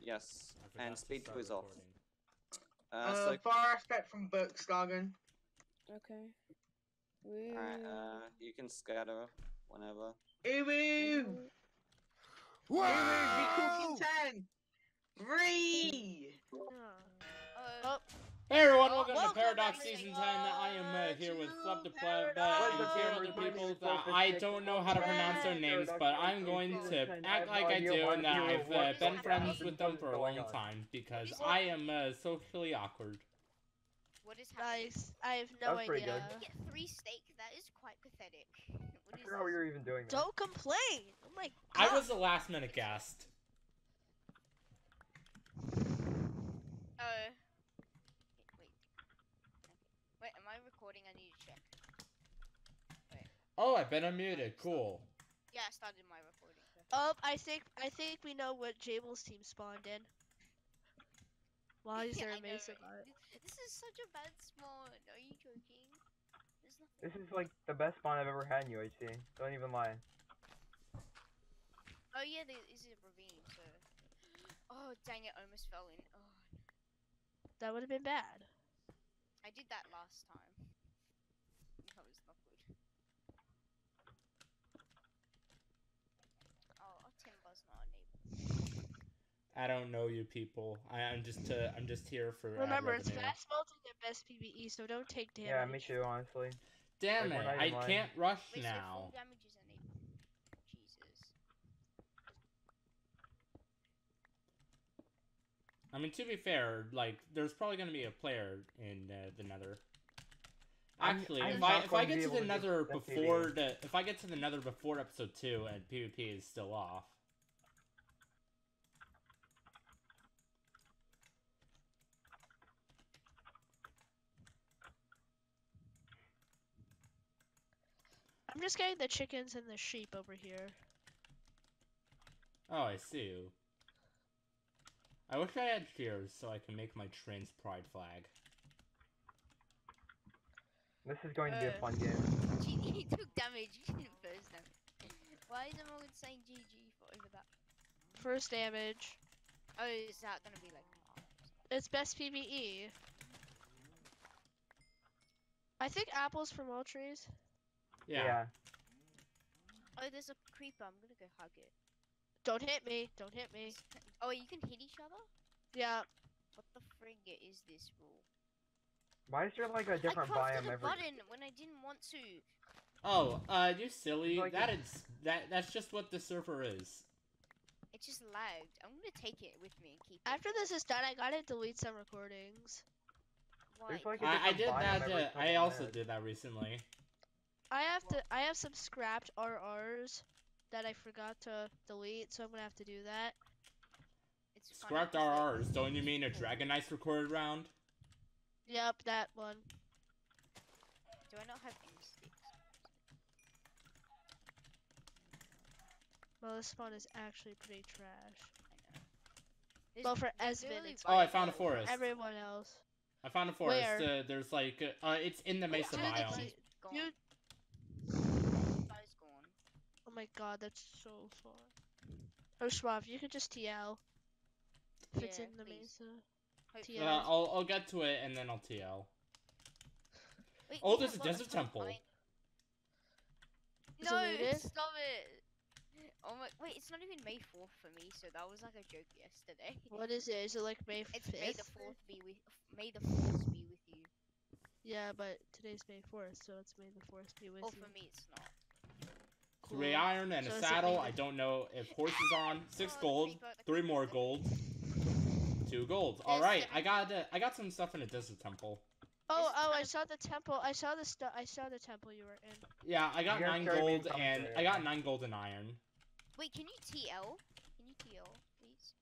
yes, and speed start two is off. Uh, Uh, so fire aspect from Bergslagen. Okay. alright, Woo. uh, you can scatter whenever. Uwu! Woo. Uwu, be cooking 10! Three! Oh, Hey everyone, Oh, welcome, welcome to Paradox. Season 10. I am uh, here with Fleb the Pleb uh, and to here other people that I don't know how to pronounce their names, but I'm going to act like I do and that I've uh, been friends with them for a long time because I am uh, socially awkward. what is happening? Nice. I have no That was pretty idea. good. Get three steak. That is quite pathetic. What I forgot what you were even doing. there. Don't complain. Oh my god. I was the last minute guest. Oh. Wait. Okay. Wait, am I recording? I need to check. Oh, I've been unmuted. Cool. Yeah, I started my recording. Oh, I think I think we know what Jabel's team spawned in. Why is Yeah, there I a know, Mesa right? bot? This- This is such a bad spawn. Are you joking? This is like the best spawn I've ever had in UHC. Don't even lie. Oh yeah, this is a ravine. So. Oh dang it! I almost fell in. Oh, That would have been bad. I did that last time. That was not good. Oh, oh Timber's not enabled. I don't know you people. I, I'm just uh, I'm just here for. Remember, it's fast smelting and best PvE, so don't take damage. Yeah, me too, honestly. Damn Like, it! I lying. can't rush Wait, now. full damage is. Jesus. I mean, to be fair, like, there's probably gonna be a player in uh, the Nether. I'm- Actually, I'm if I if I get to the Nether before the if I get to the Nether before episode two and PvP is still off, I'm just getting the chickens and the sheep over here. oh, I see you. I wish I had shears so I can make my trans pride flag. This is going to be a Uh. fun game. Gee, he took damage. You didn't first damage. Why is everyone saying GG for over that? First damage. Oh, is that gonna be like? It's best PvE. I think apples from all trees. Yeah. Oh, there's a creeper. I'm gonna go hug it. Don't hit me. Don't hit me. Oh, you can hit each other. Yeah. What the frigate is this rule? Why is there like a different I crafted biome a every? button when I didn't want to. Oh, uh, you silly. Like That a- is that that's just what the server is. It just lagged. I'm gonna take it with me and keep it. After this is done, I gotta delete some recordings. Why? There's like a I, I different did that. every Uh, I also minutes. did that recently. I have to. I have some scrapped RRs that I forgot to delete, so I'm gonna have to do that. It's funny Scrapped 'cause the- RRs. Don't you mean a Dragon Ice recorded round? Yep, that one. Do I not have any sticks? Well, this spawn is actually pretty trash. I know. There's- Well, for there's Esmond, it's Oh, I found a forest. Everyone else. I found a forest. Where? Uh, there's like, uh, uh, it's in the Mesa Dude, biome. it's- Guy's gone. Dude, Guy's gone. oh my god, that's so far. Oh, Schwab, you could just TL. If it's Yeah, in the please. Mesa. Hopefully- Uh, Yeah. I'll I'll get to it and then I'll TL. Wait, Oh, there's a desert temple. fine. Is it No, stop it. Oh my, wait, it's not even May 4th for me, so that was like a joke yesterday. What is it? Is it like May It's May the 4th be with, May the 4th be with you. Yeah, but today's May 4th, so it's May the 4th be with Oh, you. for me it's not. Three iron and So a saddle. I don't know if horses on. Six gold. Three more gold. Two gold. All right, I got uh, I got some stuff in a desert temple. Oh, oh, I saw the temple. I saw the stu- I saw the temple you were in. Yeah, I got You guys nine gold and I got nine gold and iron. Wait, can you TL? Can you TL, please?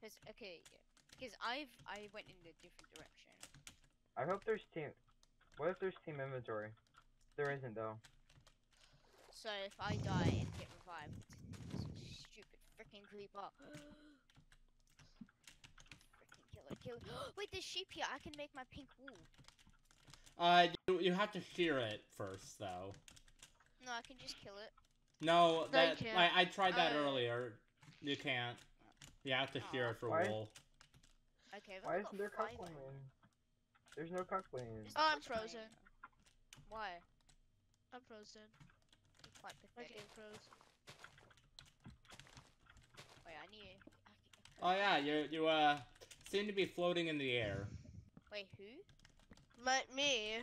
Cause okay, yeah. Cause I've I went in a different direction. I hope there's team. What if there's team inventory? There isn't though. So if I die and get revived, this stupid freaking creeper. freaking kill it, kill. Wait, there's sheep here. I can make my pink wool. Uh, you, you have to shear it first though. No, I can just kill it. No, No, that can't. I, I tried that Uh, earlier. You can't. You have to shear it for Why? wool. Okay, I've Why isn't got there five cuck iron. There's no cuck lane. There's Oh, I'm frozen. Why? I'm frozen. You're My pathetic. game froze. Wait, I need. Oh yeah, you you uh seem to be floating in the air. Wait, who? My me,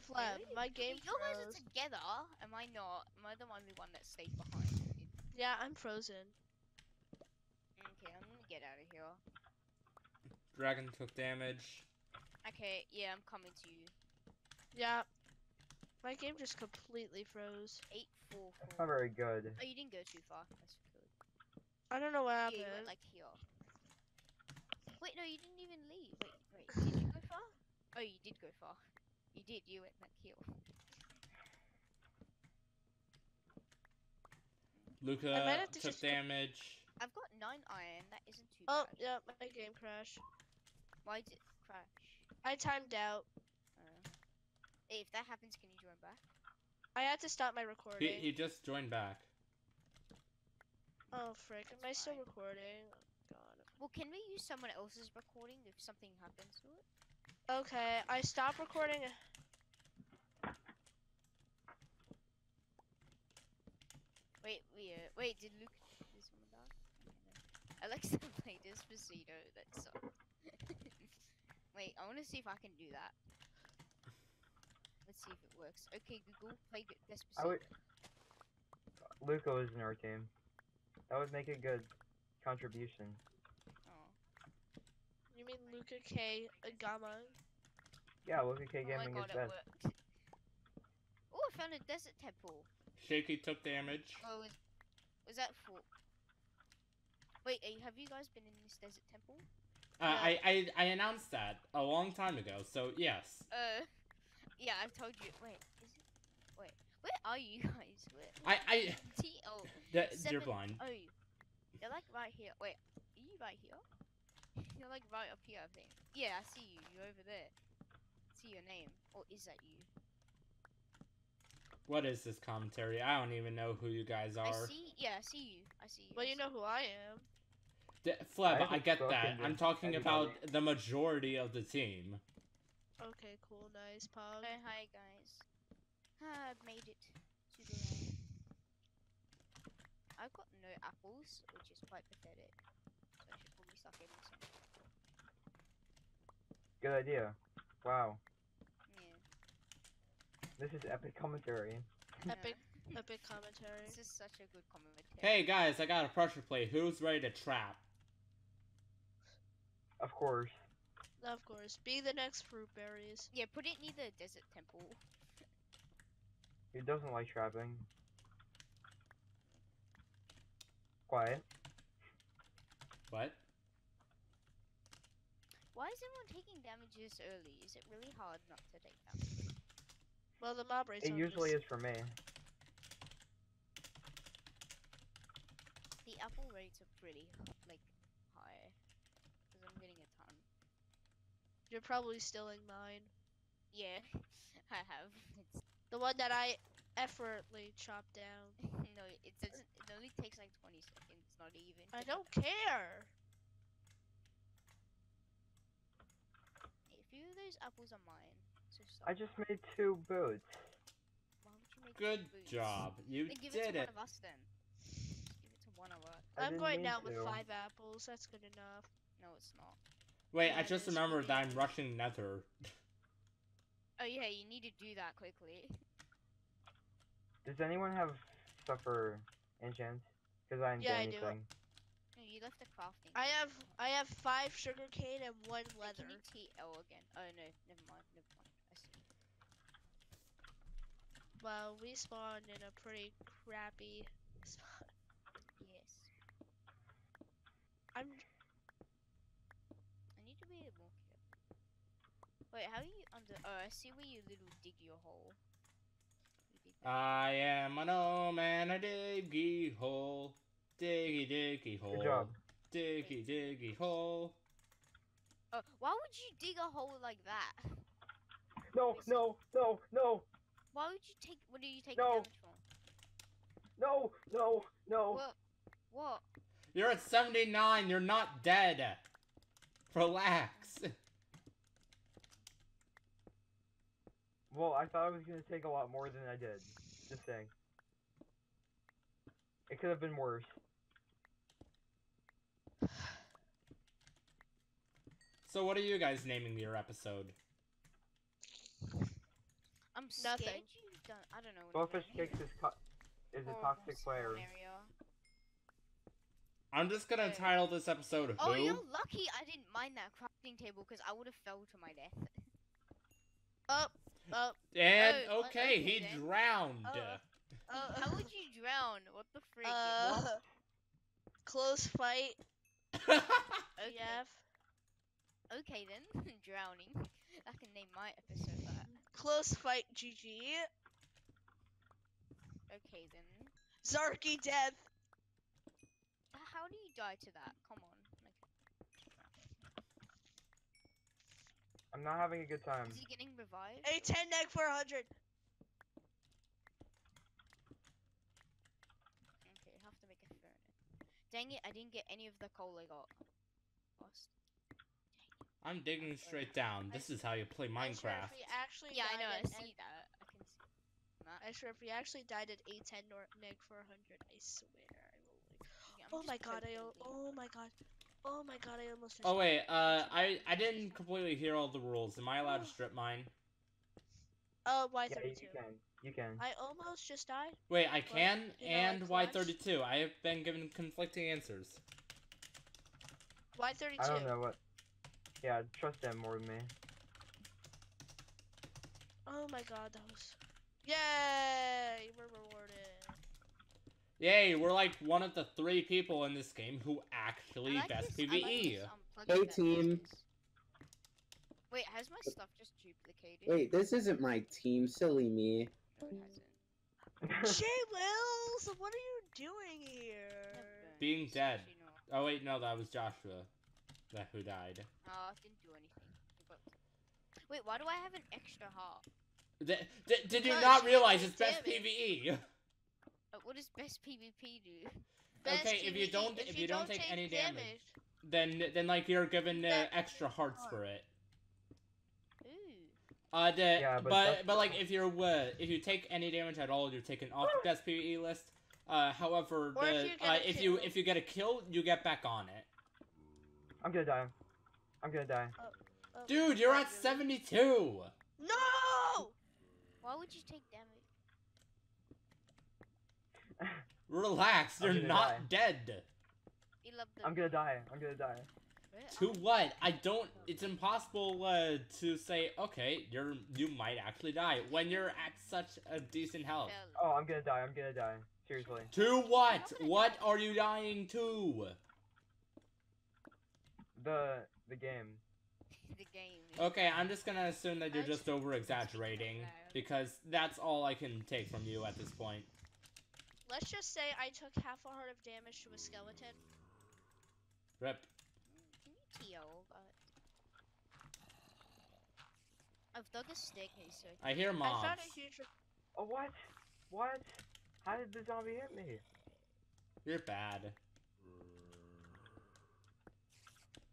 Flem. Really? My game You guys are together. Am I not? Am I the only one that stayed behind? Yeah, I'm frozen. Okay, I'm gonna get out of here. Dragon took damage. Okay, yeah, I'm coming to you. Yeah. My game just completely froze. Eight four That's not very good. Oh, you didn't go too far. That's good. I don't know what Yeah, happened. you went like here. Wait, no, you didn't even leave. Wait, wait, did you go far? Oh, you did go far. You did. You went like here. Luca might have to took just go- damage. I've got nine iron. That isn't too oh, bad. Oh, yeah, my game crashed. Why did it crash? I timed out. Hey, if that happens, can you join back? I had to stop my recording. he just joined back. Oh frick, am I still fine. recording? Oh, God. Well, can we use someone else's recording if something happens to it? Okay, I stopped recording. Wait, wait, uh, wait. Did Luke? Did someone die? I like to play Despacito. That's so. wait, I want to see if I can do that. Let's see if it works. Okay, Google, play D- Despacito. I would. Luca was in our team. That would make a good contribution. Oh. You mean Luca K. Agama? Yeah, Luca K oh my Gaming god, is it best. worked. Oh, I found a desert temple. Shaky took damage. Oh, was, was that for? Wait, have you guys been in this desert temple? Uh, Yeah. I, I I announced that a long time ago. So yes. Uh, yeah, I've told you. Wait, is it? Wait, where are you guys? Where? I I T O. th- you're blind. Oh, you're like right here. Wait, are you right here? You're like right up here, I think. Yeah, I see you. You're over there. see your name, or is that you? What is this commentary? I don't even know who you guys are. I are. see. Yeah, I see you. I see you. Well, I you see know who I am. D- Fleb, I I, get that. I'm talking about the majority of the team. Okay, cool, nice, Pog. Oh, hi guys. Ah, I've made it to the land. I've got no apples, which is quite pathetic. So I should probably start getting some. Good idea. Wow. Yeah. This is epic commentary. Epic, epic commentary. This is such a good commentary. Hey guys, I got a pressure plate. Who's ready to trap? Of course. Of course, be the next fruit berries. Yeah, put it near the desert temple. Who doesn't like trapping? Quiet. What? Why is everyone taking damage damages early? Is it really hard not to take damage? Well, the mob rates. It usually this- is for me. The apple rates are pretty high, because I'm getting a ton. You're probably stealing mine. Yeah, I have. It's The one that I effortlessly chopped down. no, it doesn't. It only takes like 20 seconds, not even. I don't care. A few of those apples are mine. So. I just made two boots. Why would you make Good boots? job. You Then give it did to it. one of us then. Give it to one of us. I I'm going mean down with five apples. That's good enough. No, it's not. Wait, I just remembered that I'm rushing Nether. Oh yeah, you need to do that quickly. Does anyone have stuff for enchants? Because I didn't Yeah, I do. anything. No, you left the crafting. I have. I have five sugar cane and one Wait, leather. Can you TL again? Oh no, never mind, never mind. I see. Well, we spawned in a pretty crappy spot. Yes. I'm I need to be more careful. Wait, how are you under? Oh, I see where you little dig your hole. You. I am an old man, a diggy hole. Diggy diggy hole. Good job. Diggy diggy hole. oh, why would you dig a hole like that? No, no, no, no, Why would you take? What do you take No. damage from? No, no, no. What? What? You're at 79. You're not dead. Relax. Well, I thought it was gonna take a lot more than I did. Just saying. It could have been worse. So what are you guys naming your episode? I'm scared Nothing. you don't. I don't know. what Blowfish Kicks is, is a toxic player. I'm just gonna Okay. title this episode Oh, Who? you're lucky I didn't mind that crafting table because I would have fell to my death. Up, up. And Oh, uh, okay, okay he then. drowned. Uh, uh, How would you drown? What the freak? uh, close fight. okay. Yeah. okay then, drowning. I can name my episode that. Close fight. GG. Okay then. Zarky death. How do you die to that? Come on. Like, I'm not having a good time. is he getting revived? A 10 neck 400. Okay, have to make a furnace. Dang it, I didn't get any of the coal I got. Lost. I'm digging straight down. This is how you play Minecraft. If we actually Yeah, I know, I see that. I can see that. I swear if we actually died at A10 nor neg 400, I swear I will. Like, Yeah, oh, oh my god, I poking oh my god. Oh my god, I almost Oh wait, uh, I I didn't completely hear all the rules. Am I allowed to strip mine? Oh, Yeah, Y32. can. You can. I almost just died. Wait, I can you know, and like Y32. I have been given conflicting answers. Y32. I don't know what. Yeah, trust them more than me. Oh my god, that was. Yay! We're rewarded. Yay, we're like one of the three people in this game who actually like best this- I like PvE. this, um, Hey, team. Wait, has my stuff just duplicated? Wait, this isn't my team. Silly me. No, it hasn't. Jay Wills, what are you doing here? Being dead. Oh wait, no, that was Joshua, that who died. No, I didn't do anything. But... Wait, why do I have an extra heart? Th- th- did you Because not realize it's best damage. PvE? Uh, what does best PvP do? Best Okay, if you don't- if you don't take any damage. damage. Then then like you're given uh, extra hearts for it. Ooh. Uh, the, Yeah, but but but, like if you're uh, if you take any damage at all, you're taken off the best PvE list. Uh, however, Or if you get uh, a if you kill. if you get a kill, you get back on it. I'm gonna die. I'm gonna die. Oh, Dude, you're at 72. No! Why would you take damage? Relax, I'm you're gonna not dead. You love the. I'm gonna die. I'm gonna die. Where To are you? what? I don't. It's impossible uh, to say. Okay, you're you might actually die when you're at such a decent health. Oh, I'm gonna die. I'm gonna die. Seriously. To what? What are you dying to? The the game. the game. Okay. I'm just gonna assume that you're I just over exaggerating because that's all I can take from you at this point. Let's just say I took half a heart of damage to a skeleton. Rip. Can you TO? But... I've dug a staircase so I I hear I found a huge. Oh what? What? How did the zombie hit me? You're bad.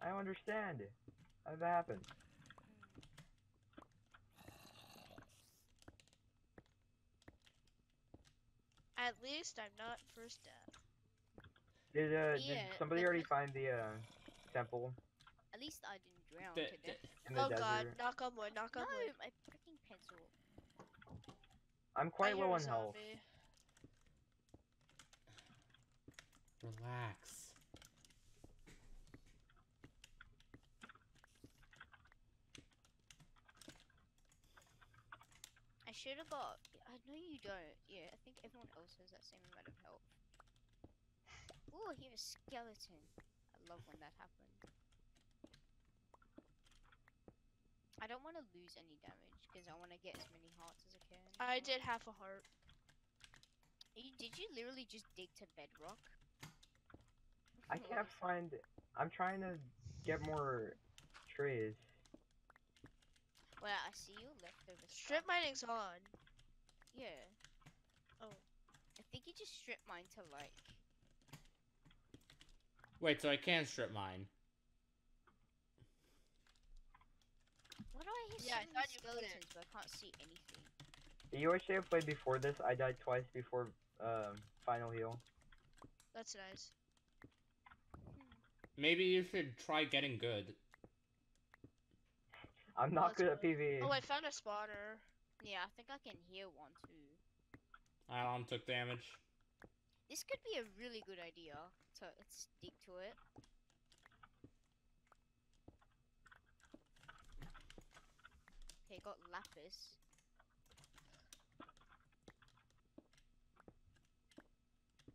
I don't understand. How did that happen? At least I'm not first death. Did uh did somebody already the- find the uh temple At least I didn't drown D- to death. the Oh desert? god, knock on wood, knock No, on wood. my freaking pencil. I'm quite I low on health. Relax. I should have got. I know you don't. Yeah, I think everyone else has that same amount of health. Ooh, here's a skeleton. I love when that happens. I don't want to lose any damage because I want to get as many hearts as I can. I did half a heart. You, did you literally just dig to bedrock? I can't find. I'm trying to get more trees. Well, I see your leftover Strip stuff. mining's on. Yeah. Oh. I think think you just strip mine to like. Wait, so I can strip mine. Why do I hear Yeah, I so many thought you skeletons, but I can't see anything? The UHC I played before this, I died twice before um, final heal. That's nice. Maybe you should try getting good. I'm not That's good at fine. PvE. Oh, I found a spotter. Yeah, I think I can hear one too. Alan took damage. This could be a really good idea so let's stick to it. Okay, got lapis.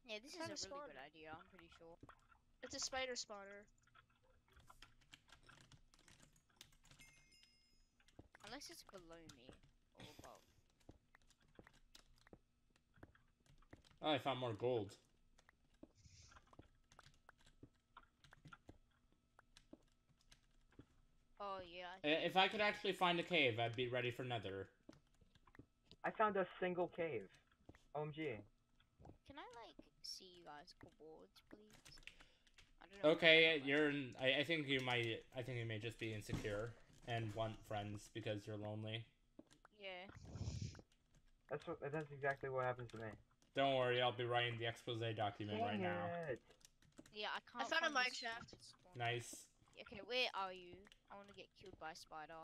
Yeah, this is a really good idea. I'm pretty sure. It's a spider spotter. Unless it's below me or above. Oh, I found more gold. Oh yeah. I I- If I could actually find a cave, I'd be ready for Nether. I found a single cave. OMG. Can I like see you guys boards, please? I don't know. Okay, you're. In, I, I think you might. I think you may just be insecure and want friends because you're lonely. Yeah. That's what. That's exactly what happens to me. Don't worry, I'll be writing the expose document right Dang now. Yeah, I can't. found a find mine shaft. Nice. Okay, where are you? I want to get killed by a spider.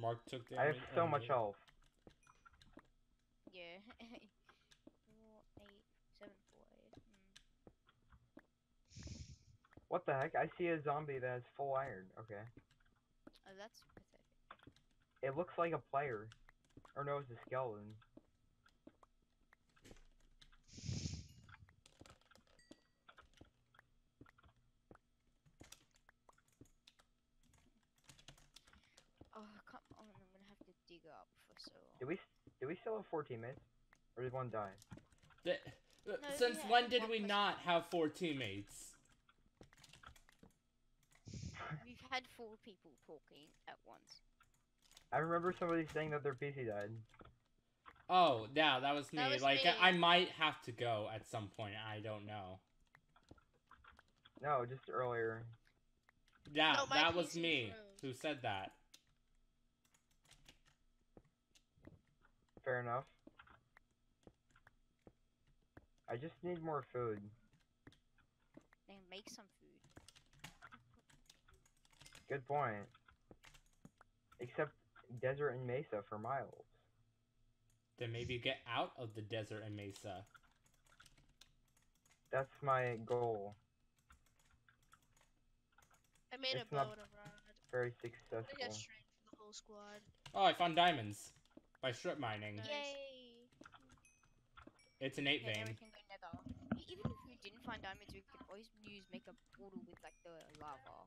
Mark took damage. I have so much health. Yeah. four, eight, seven, four, eight. Hmm. What the heck? I see a zombie that has full iron. Okay. Oh, that's pathetic. It looks like a player. Or no, it's a skeleton. Oh, come on! I'm gonna have to dig up for so long. Did we did we still have four teammates? Or did one die? Th- uh, No, Since when did we person. not have four teammates? We've had four people talking at once. I remember somebody saying that their PC died. Oh, yeah, that was me. That was like, me. I might have to go at some point. I don't know. No, just earlier. Yeah, No, my that was me who said that. Fair enough. I just need more food. Then make some food. Good point. Except desert and mesa for miles. Then maybe get out of the desert and mesa. That's my goal. I made It's a not- boat of rod. Very successful. I successful. got strength for the whole squad. Oh, I found diamonds by strip mining. Nice. Yay! It's an eight Okay, vein. we can go nether. Even if we didn't find diamonds, we could always use make a portal with like the lava.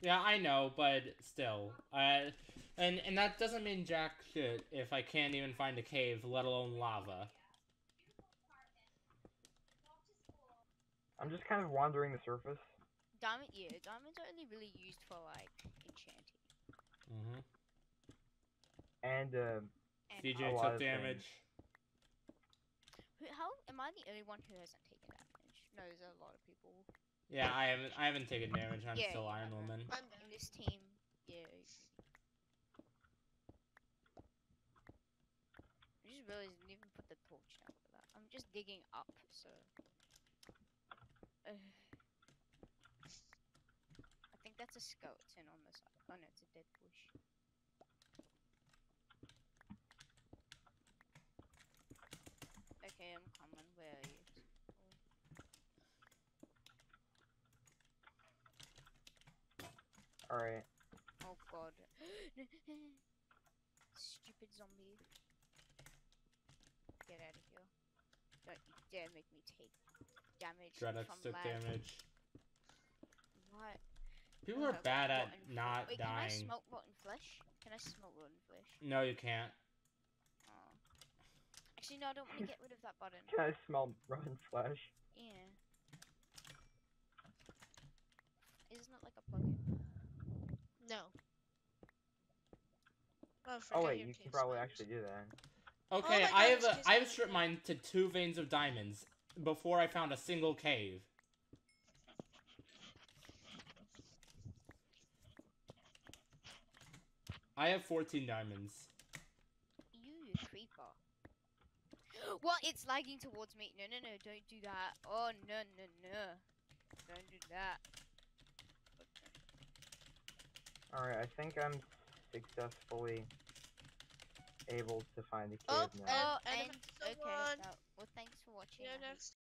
Yeah, I know, but still. Uh, and and that doesn't mean jack shit if I can't even find a cave, let alone lava. I'm just kind of wandering the surface. Diamond, yeah, diamonds are only really used for like enchanting. Mm-hmm. And uh, And CJ A took of things. damage. Who, how am I the only one who hasn't taken damage? No, there's a lot of people Yeah, I haven't I haven't taken damage. I'm Yeah, still Iron haven't. Woman. I'm in this team. Yeah. I just realized I didn't even put the torch down for that. I'm just digging up, so. Uh, I think that's a skeleton on the side. Oh no, it's a dead bush. Okay, I'm coming. Where are you? Alright. Oh god. Stupid zombie. Get out of here. Don't you dare make me take damage Dreadnoughts from took damage. What? People Oh, are bad at rotten flesh. not Wait, Can I dying. smoke rotten flesh? Can I smoke rotten flesh? No, you can't. Oh. Actually, no, I don't want to get rid of that button. Can I smell rotten flesh? Yeah. Isn't it like a plugin? no. Oh, Oh wait, you can probably spiders. actually do that. Okay, oh my I have it's a, just I have stripped mine to two veins of diamonds before I found a single cave. I have 14 diamonds. You, you creeper. Well, It's lagging towards me. No, no, no, don't do that. Oh, no, no, no. Don't do that. Alright, I think I'm successfully able to find the oh, cave Oh, now. Oh, and and, okay, someone- no. Well, thanks for watching.